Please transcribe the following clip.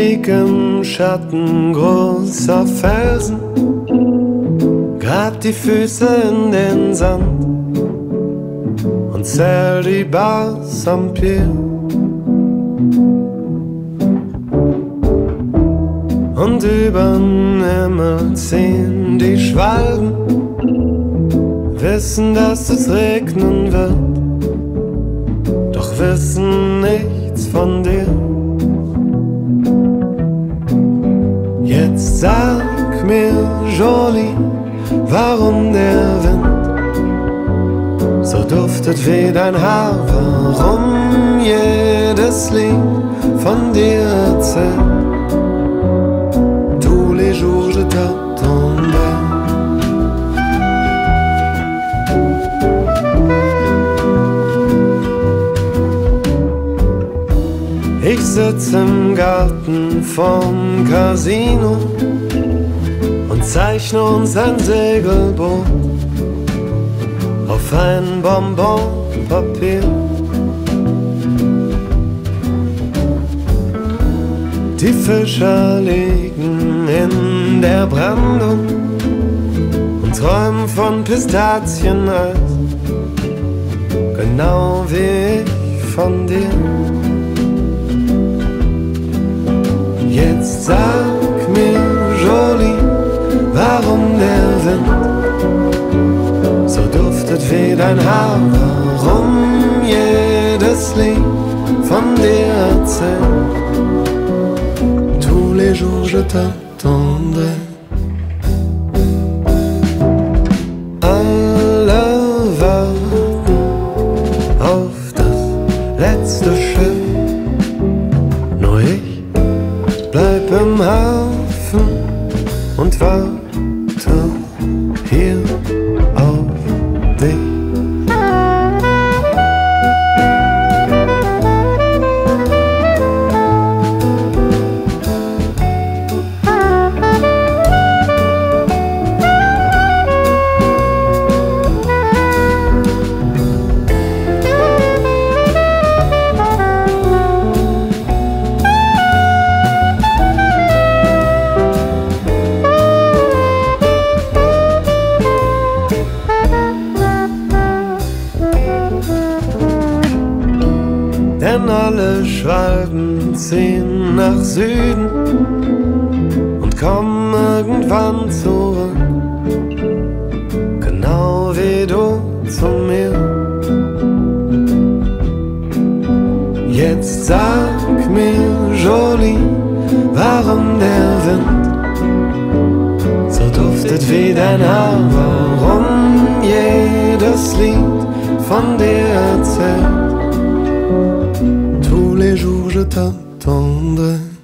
lieg im Schatten großer Felsen, grab die Füße in den Sand und zähl die Bars am Pier. Und übern Himmel ziehen die Schwalben, wissen, dass es regnen wird, doch wissen nichts von dir. Sag mir, Jolie, warum der Wind so duftet wie dein Haar, warum jedes Lied von dir erzählt. Sitz im Garten vom Casino und zeichne uns ein Segelboot auf ein Bonbonpapier. Die Fischer liegen in der Brandung und träumen von Pistazieneis, genau wie ich von dir. Sag mir, Jolie, warum der Wind so duftet wie dein Haar, warum jedes Lied von dir erzählt. Tous les jours je t'attendrai. Alle warten auf das letzte Schiff, Hafen und warte hier Denn alle Schwalben ziehen nach Süden und kommen irgendwann zurück. Genau wie du zu mir. Jetzt sag mir, Jolie, warum der Wind so duftet wie dein Haar, warum jedes Lied von dir erzählt. Tous les jours je t'attendrai.